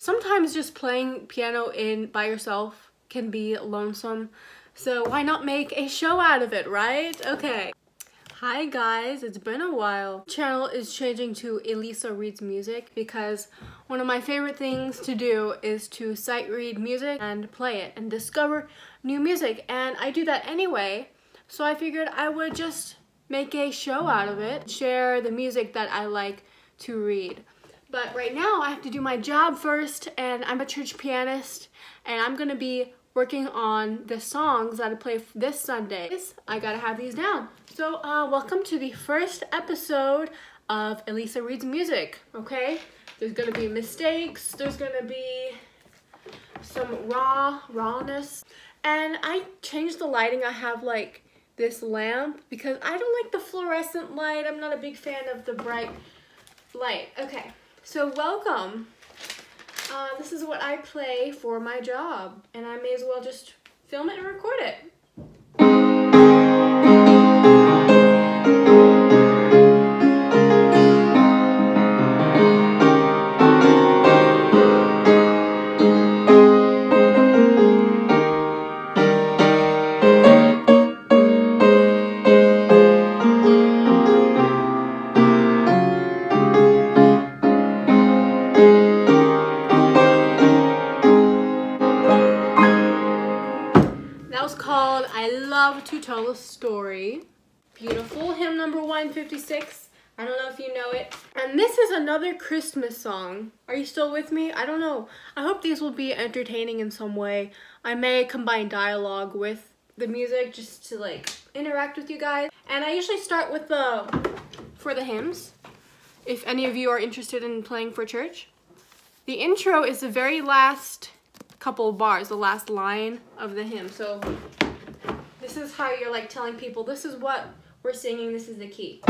Sometimes just playing piano in by yourself can be lonesome, so why not make a show out of it, right? Okay. Hi guys, it's been a while. Channel is changing to Elisa Reads Music because one of my favorite things to do is to sight read music and play it and discover new music and I do that anyway so I figured I would just make a show out of it, share the music that I like to read. But right now I have to do my job first and I'm a church pianist and I'm gonna be working on the songs that I play this Sunday. I gotta have these down. So uh, welcome to the first episode of Elisa Reads Music, okay? There's gonna be mistakes, there's gonna be some raw, rawness. And I changed the lighting. I have like this lamp because I don't like the fluorescent light. I'm not a big fan of the bright light. Okay. So welcome. Uh, this is what I play for my job, and I may as well just film it and record it. To tell a story. Beautiful, hymn number 156. I don't know if you know it. And this is another Christmas song. Are you still with me? I don't know. I hope these will be entertaining in some way. I may combine dialogue with the music just to like interact with you guys. And I usually start with the, for the hymns, if any of you are interested in playing for church. The intro is the very last couple bars, the last line of the hymn. So this is how you're like telling people this is what we're singing, this is the key.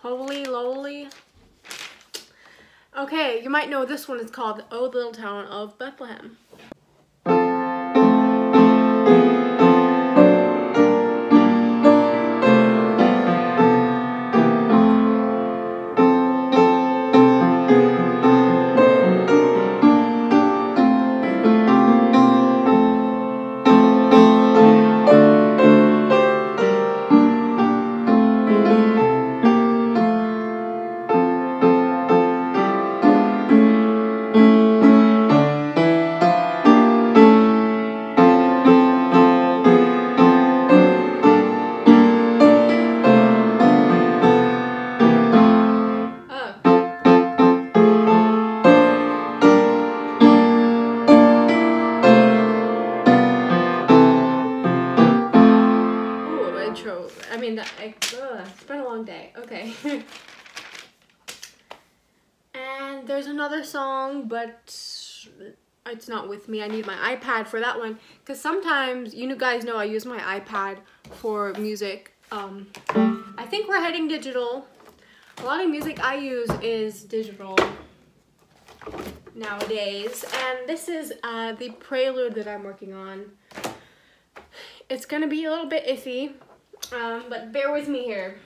Holy Lowly. Okay, you might know this one is called Oh Little Town of Bethlehem. There's another song, but it's not with me. I need my iPad for that one. Because sometimes, you guys know I use my iPad for music. Um, I think we're heading digital. A lot of music I use is digital nowadays. And this is uh, the prelude that I'm working on. It's going to be a little bit iffy, um, but bear with me here.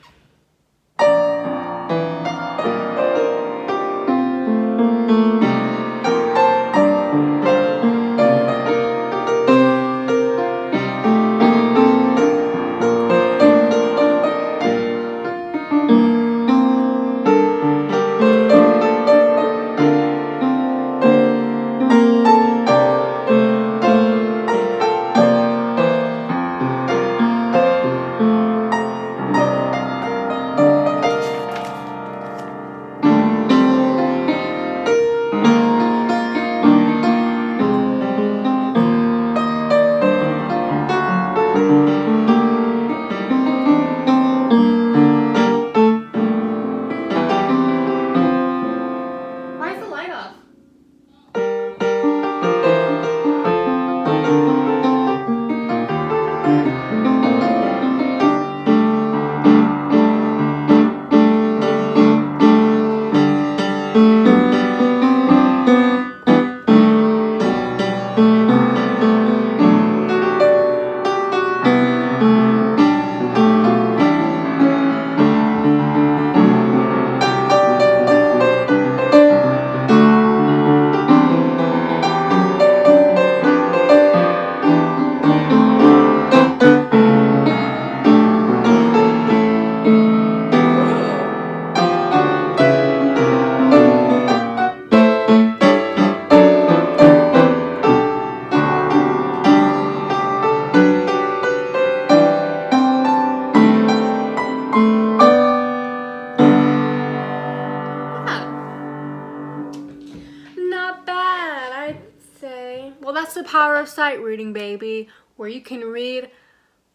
Power of sight reading, baby, where you can read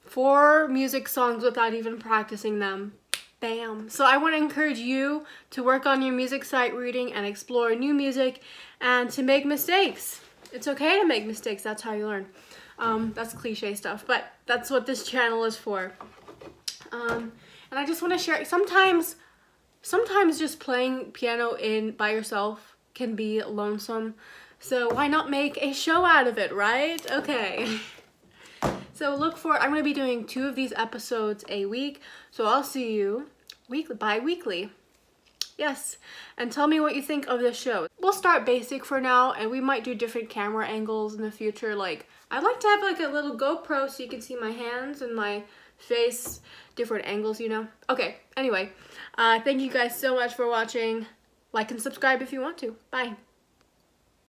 four music songs without even practicing them. Bam. So I want to encourage you to work on your music sight reading and explore new music and to make mistakes. It's okay to make mistakes. That's how you learn. Um, that's cliche stuff, but that's what this channel is for. Um, and I just want to share, sometimes, sometimes just playing piano in by yourself can be lonesome. So why not make a show out of it, right? Okay. So look for, I'm to be doing two of these episodes a week. So I'll see you weekly, bi-weekly. Yes, and tell me what you think of this show. We'll start basic for now, and we might do different camera angles in the future. Like, I'd like to have like a little GoPro so you can see my hands and my face, different angles, you know? Okay, anyway, uh, thank you guys so much for watching. Like and subscribe if you want to. Bye.